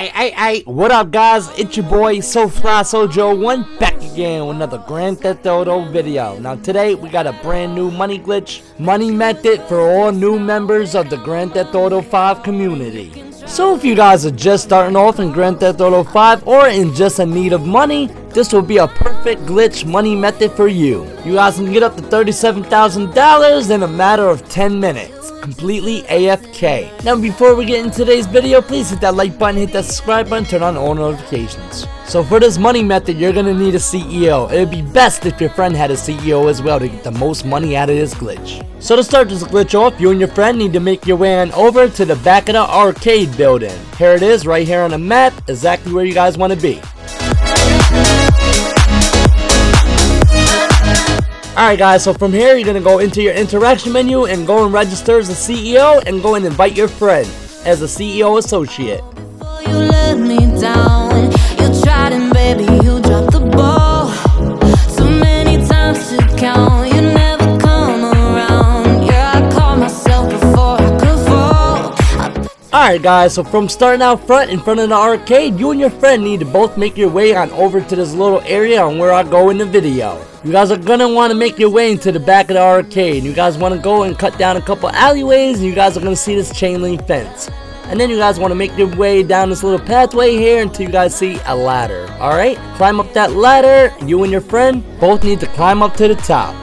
Hey, what up guys? It's your boy So Fly Sojo One back again with another Grand Theft Auto video. Now today we got a brand new money glitch, money method for all new members of the Grand Theft Auto 5 community. So if you guys are just starting off in Grand Theft Auto 5 or in just a need of money, this will be a perfect glitch money method for you. You guys can get up to $37,000 in a matter of 10 minutes, completely AFK. Now before we get into today's video, please hit that like button, hit that subscribe button, turn on all notifications. So for this money method, you're gonna need a CEO. It'd be best if your friend had a CEO as well to get the most money out of this glitch. So to start this glitch off, you and your friend need to make your way on over to the back of the arcade building. Here it is, right here on the map, exactly where you guys want to be. Alright guys, so from here you're going to go into your interaction menu and go and register as a CEO and go and invite your friend as a CEO associate. Alright guys, so from starting out front in front of the arcade, you and your friend need to both make your way on over to this little area on where I go in the video. You guys are gonna want to make your way into the back of the arcade. You guys want to go and cut down a couple alleyways and you guys are gonna see this chain link fence. And then you guys want to make your way down this little pathway here until you guys see a ladder. Alright, climb up that ladder. You and your friend both need to climb up to the top.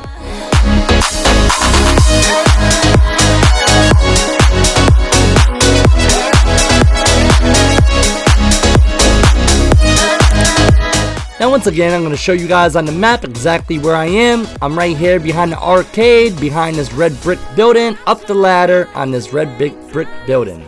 Once again, I'm going to show you guys on the map exactly where I am. I'm right here behind the arcade, behind this red brick building, up the ladder on this red big brick building.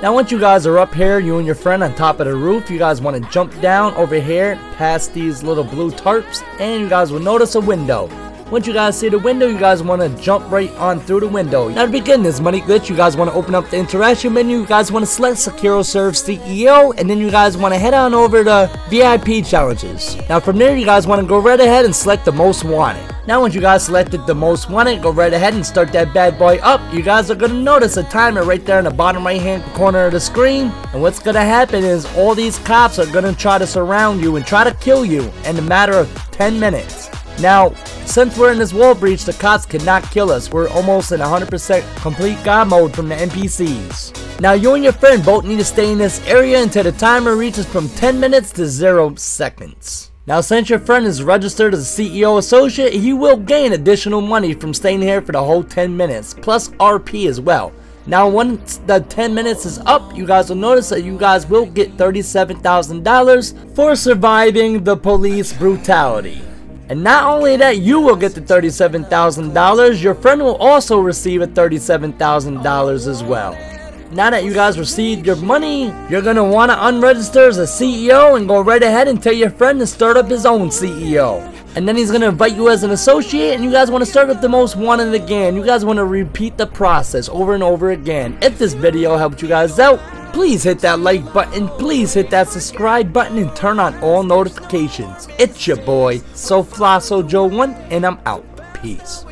Now once you guys are up here, you and your friend on top of the roof, you guys want to jump down over here past these little blue tarps and you guys will notice a window. Once you guys see the window, you guys want to jump right on through the window. Now to begin this money glitch, you guys want to open up the interaction menu. You guys want to select SecuroServe CEO, and then you guys want to head on over to VIP challenges. Now from there, you guys want to go right ahead and select the most wanted. Now once you guys selected the most wanted, go right ahead and start that bad boy up. You guys are going to notice a timer right there in the bottom right hand corner of the screen. And what's going to happen is all these cops are going to try to surround you and try to kill you in a matter of 10 minutes. Now, since we're in this wall breach, the cops cannot kill us. We're almost in 100% complete God mode from the NPCs. Now, you and your friend both need to stay in this area until the timer reaches from 10 minutes to 0 seconds. Now, since your friend is registered as a CEO associate, he will gain additional money from staying here for the whole 10 minutes, plus RP as well. Now, once the 10 minutes is up, you guys will notice that you guys will get $37,000 for surviving the police brutality. And not only that, you will get the $37,000, your friend will also receive a $37,000 as well. Now that you guys received your money, you're going to want to unregister as a CEO and go right ahead and tell your friend to start up his own CEO. And then he's going to invite you as an associate and you guys want to start up the most wanted again. You guys want to repeat the process over and over again. If this video helped you guys out, Please hit that like button, please hit that subscribe button, and turn on all notifications. It's your boy, SoFlySojo1, and I'm out. Peace.